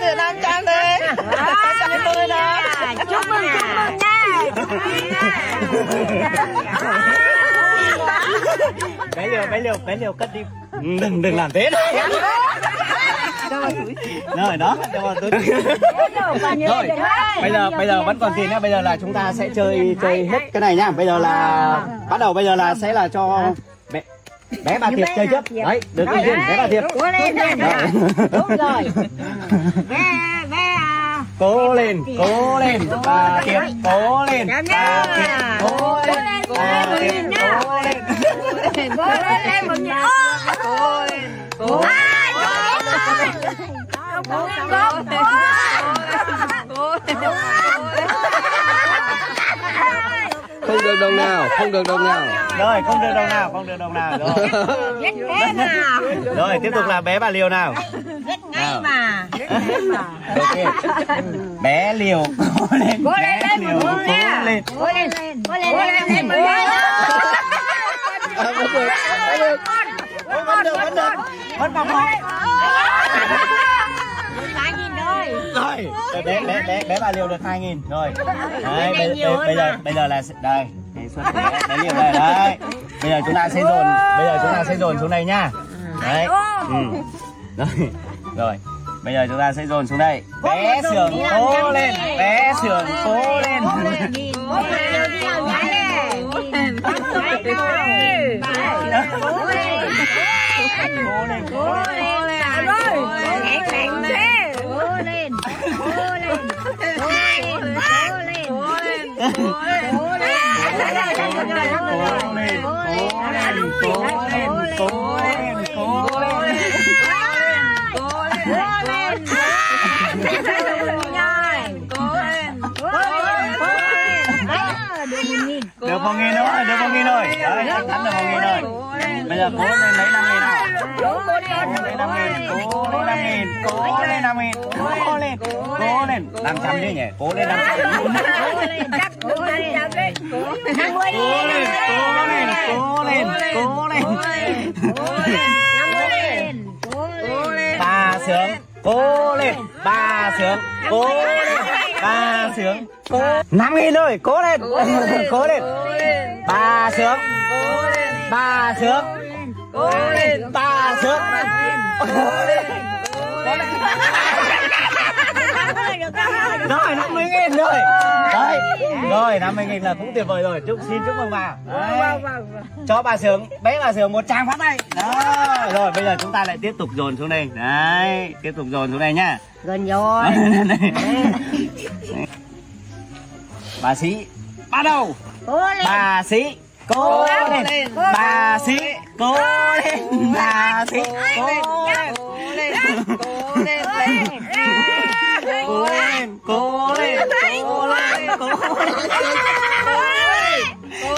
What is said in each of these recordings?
được 500 đi. 500 cho tôi đó. chúc mừng chúc mừng nha. Bé liều bé liều bé liều cất đi. Đừng đừng làm thế. Đấy rồi đó. rồi tôi rồi bây giờ bây giờ vẫn còn tiền nhá bây giờ là chúng ta sẽ chơi chơi hết cái này nhá. Bây giờ là bắt đầu bây giờ là sẽ là cho bé bà thiệp chơi trước. Đấy được tiên bé bà thiệp. cố lên lên đúng rồi. Bé bé à. Cố lên cố lên. Bà thiệp cố lên. Bà thiệp cố lên bà thiệp cố lên. Cố lên lên một nhớ Cố lên. Cố. cố cố cố không được đồng nào không được đồng nào. Rồi không được đồng nào không được đồng nào. Rồi. Biết thế nào. Rồi tiếp tục là bé bà liều nào. Biết ngay mà. Ok. Bé liều cố lên cố bé lên lên. cố lên cố lên cố lên lên lên không được vẫn được vẫn được. Vẫn vòng thôi. Rồi bé bé bé bé bà liều được hai nghìn. Rồi. Đấy bây, bây, bây giờ bây giờ là đây xuất bé liều đây đấy bây giờ chúng ta sẽ dồn bây giờ chúng ta sẽ dồn xuống đây nhá. Đấy. Ừ. rồi rồi. Bây giờ chúng ta sẽ dồn xuống đây. Bé sườn cố lên bé sườn cố lên cố lên cố lên cố lên cố lên cố lên cố được một nghìn không được một nghìn rồi đấy chắc chắn được một nghìn rồi. bây giờ cố lên lấy năm nghìn nào. Cố lên năm nghìn cố lên năm nghìn cố lên năm nghìn cố lên cố lên năm trăm đi nhỉ? Cố lên năm trăm. Cố lên cố lên cố lên. Cố lên. cố lên. Ba sướng. Cố lên ba sướng. Cố lên ba sướng cố năm nghìn rồi cố lên cố lên ba sướng ba sướng cố lên ba sướng rồi năm mươi nghìn rồi đấy rồi năm mươi nghìn là cũng tuyệt vời rồi. Chúc xin chúc mừng bà. Đấy. cho bà sướng bé bà sướng một tràng phát tay. Đó rồi bây giờ chúng ta lại tiếp tục dồn xuống đây. Đấy tiếp tục dồn xuống đây nhá. Gần rồi bà sĩ bắt đầu. Cố lên. Bà sĩ cố lên. bà sĩ cố lên. bà sĩ cố lên. Cố lên. cố lên cố lên cố lên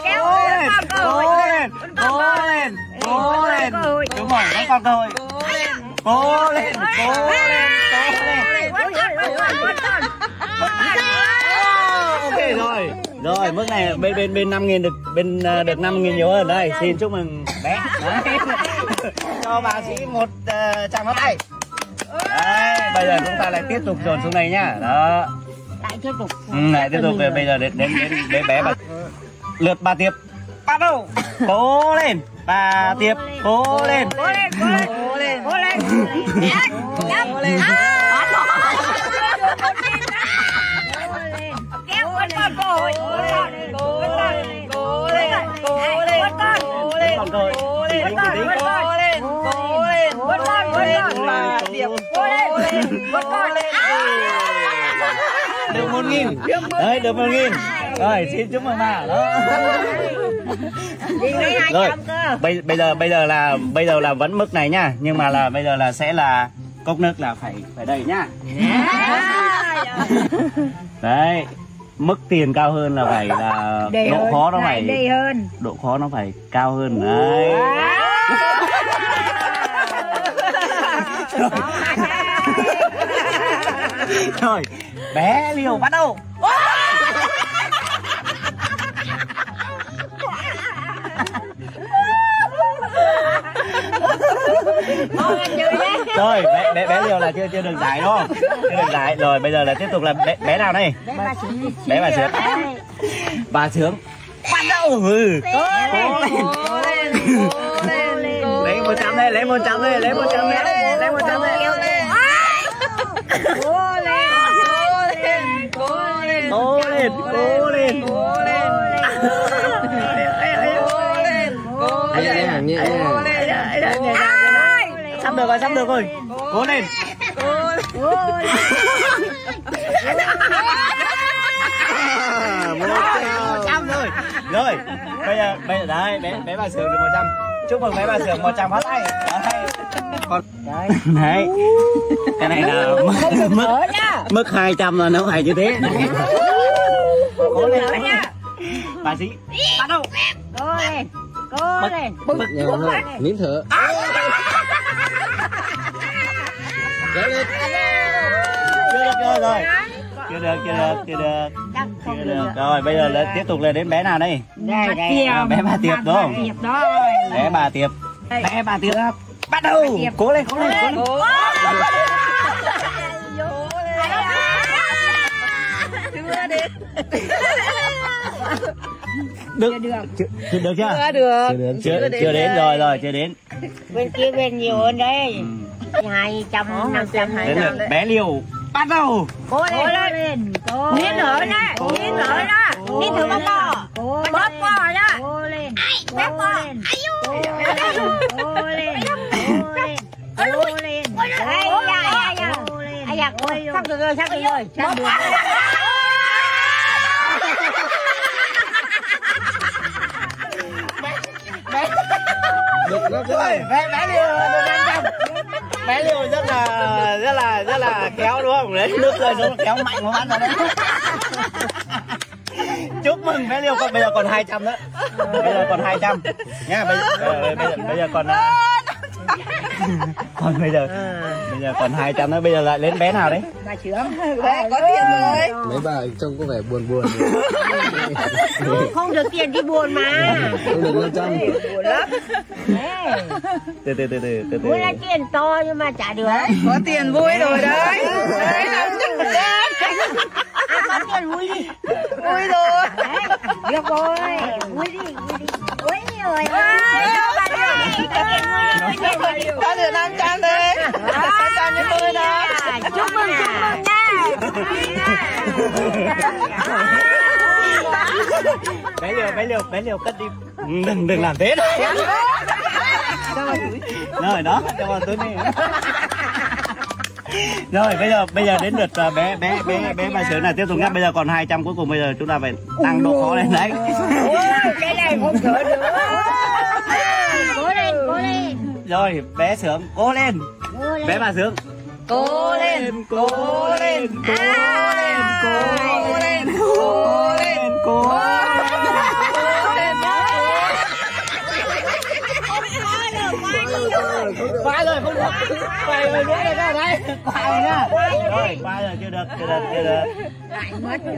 cố lên cố lên cố lên cố lên. Đúng rồi vẫn còn cơ hội. Cố lên. Cố lên. Cố lên. ok rồi. Rồi mức này bên bên bên năm nghìn được bên ờ, được năm nghìn nhiều hơn. Đây xin chúc mừng bé. Đấy. cho bà sĩ một uh, tràng pháo tay. Đấy bây giờ chúng ta lại tiếp tục dồn xuống đây nhá. Đó tiếp tục ừ, lại tiếp tục bây giờ đến đến đến, đến bé bà lượt bà tiệp bắt đầu cố lên bà tiệp cố lên cố lên cố lên cố lên cố lên kéo con con cơ hội cố lên cố lên Cố lên. Cố lên. Cố lên. còn rồi Cố lên. Cố lên. Cố lên. Cố lên. Cố lên. Bà Điệp. Cố lên. Cố lên. Được một nghìn. Đấy được một nghìn. Rồi xin chúc mừng bà đó. Rồi bây bây giờ bây giờ là bây giờ là vẫn mức này nhá nhưng mà là bây giờ là sẽ là cốc nước là phải phải đầy nhá đấy mức tiền cao hơn là phải là Đầy độ hơn, khó nó phải đầy hơn. độ khó nó phải cao hơn. Đấy rồi bé liều bắt đầu. Rồi bé bé bé liều là chưa chưa được giải đúng không? Chưa được giải. Rồi bây giờ là tiếp tục là bé, bé nào đây? Bé bà sướng. Bà sướng. Bắt đầu. Ừ. lấy một trăm đây lấy một trăm đây lấy một trăm đây lấy một trăm đây cố lên cố lên nhẹ nhàng nhẹ nhàng sắp được rồi sắp được rồi. Cố lên. À, một trăm. Rồi. Rồi bây giờ bây giờ đấy bé bé bà sườn được một trăm. Chúc mừng bé bà sườn một trăm phát tay đấy. Còn đấy. Cái này là mức mức mức hai trăm là nó phải như thế. Cố lên cố lên. bà sĩ. Bắt đầu. Cố lên, cố lên. hơn. Nín thở. Kéo chưa được chưa rồi chưa được chưa được chưa được chưa được. được. rồi bây giờ là tiếp tục là đến bé nào đây? Đây, đây. À, bé bà tiệp đúng không? Tiệp đó. bé bà tiệp. Bé bà tiệp. Bắt đầu. Cố lên cố lên cố lên. được. Chưa, chưa được chưa? Chưa được. chưa đến chưa chưa đến. rồi rồi chưa đến. Bên kia bên nhiều hơn đây. Ừ. Hai trăm, năm trăm, hai trăm. bé liều bắt đầu. Cố lên, cố lên. Nín thở nè, nín thở nè. Nín thở bóp lên. Bóp. Cố lên. Bóp lên. Cố lên. Cố lên. Cố lên. Ai da. Sắp được rồi, sắp được rồi. Sắp được rồi. được nó cứ Ôi, bé bé liều được năm trăm bé liều rất là rất là rất là kéo đúng không? Đấy. Nước rơi xuống kéo mạnh một phát ra đấy. Chúc mừng bé liều còn bây giờ còn 200 nữa. Bây giờ còn 200 nha bây, ờ, bây giờ bây giờ còn à, còn bây giờ. Bây giờ còn 200 nữa bây giờ lại lên bé nào đấy Bà trưởng. Bé có tiền rồi. mấy bà trông có vẻ buồn buồn Không được tiền thì buồn mà. không được năm trăm Buồn lắm. Ê, từ từ từ từ từ từ Vui là tiền to nhưng mà trả được. Có tiền vui rồi đấy. Đấy năm trăm À, có tiền vui đi. Vui rồi. Đấy, được rồi. Vui đi, vui đi. Vui rồi. Có được năm trăm đấy. Năm trăm tôi đó. Chúc mừng, chúc mừng nha. bé liều bé liều bé liều cất đi đừng đừng làm thế rồi đó cho vào túi đi rồi bây giờ bây giờ đến lượt à, bé bé bé bé bà sướng này tiếp tục nhé bây giờ còn 200 cuối cùng bây giờ chúng ta phải tăng độ khó lên đấy Cái này không sửa được. Cố lên, cố lên rồi bé sướng cố lên. Cố lên. bé bà sướng. Cố lên. cố lên. cố lên cố lên cố lên cố qua rồi không được. Quay rồi nữa đây đây. Đây quay rồi nhá. Rồi quay rồi chưa được chưa được chưa được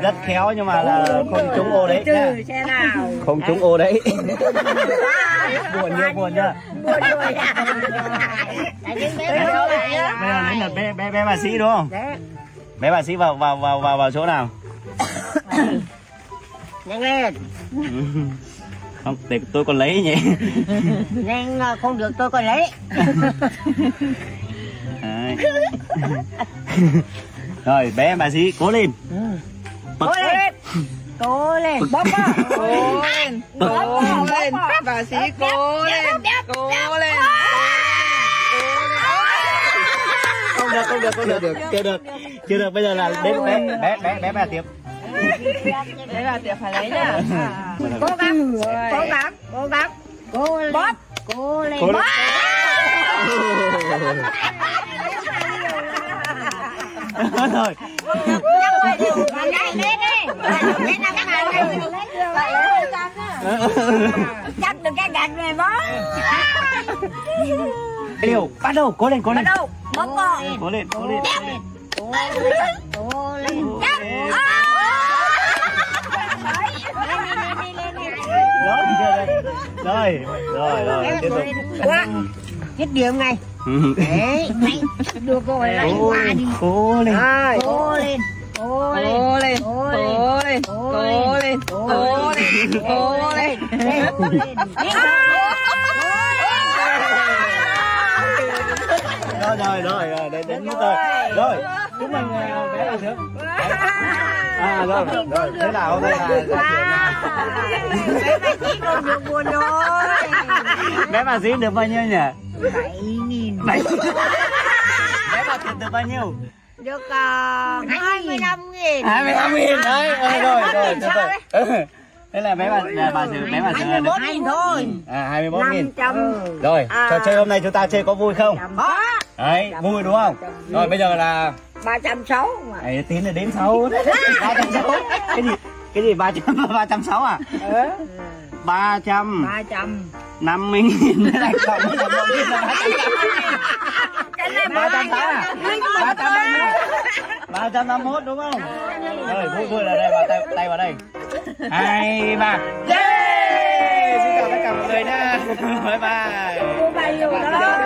rất khéo nhưng mà là không trúng ô đấy nào? không trúng ô đấy. Buồn chưa buồn chưa? Buồn rồi. Lại. bây giờ đến lượt bé bé bé bà sĩ đúng không? Đấy, bé bà sĩ vào vào vào vào vào chỗ nào? Nhanh lên. không thì tôi còn lấy nhỉ ờ, không được tôi còn lấy. Rồi bé bà sĩ cố lên Cố lên. Cố lên. Bóp. Cố lên. Cố lên. Bà sĩ cố lên. Cố lên. không được không được không được chưa được chưa được bây giờ là đến bé bé bé bé tiếp Đấy là tiệp phải lấy nhá. Cố gắng. Cố gắng. Cố gắng. Cố lên. Bóp. Cố lên. lên rồi. Chắc được cái gạch này bó. liều bắt đầu cố lên cố lên Đâu? Bóp bò. cố lên cố lên cố lên Cố lên. Cố rồi được rồi rồi rồi tiếp tục Quá. Dứt điểm ngay. Đấy, mày đưa cô ấy lại cố qua lên đi. cố lên Cố lên, cố lên. cố lên Cố lên. lên cố lên cố lên cố lên rồi rồi rồi rồi đến đến lúc rồi rồi mừng ờ, bé bà sướng à rồi rồi. thế nào hôm nay là Mấy bà chỉ còn được buồn rồi. bé bà dính được bao nhiêu nhỉ? Bảy nghìn. bảy bé bà tiền được bao nhiêu? Được uh, 25 nghìn. hai mươi lăm nghìn. Đấy ờ, rồi rồi rồi. Thế là bé bà nhà bà sướng bé bà là được 21 nghìn thôi. à hai mươi mốt nghìn 500. rồi À. trò chơi hôm nay chúng ta chơi có vui không Có. đấy vui đúng không rồi bây giờ là 360 mà. Ấy, tiến là đến sáu ba trăm sáu cái gì cái gì ba trăm ba trăm sáu à ba trăm 300. năm mươi nghìn này cộng với là một nghìn là ba trăm ba trăm sáu ba. Trăm năm mươi. Ba trăm năm mốt đúng không? Rồi vui vui là đây vào tay tay vào đây. Hai ba. Yeah xin chào tất cả mọi người nha. Bye bye. Cô đó.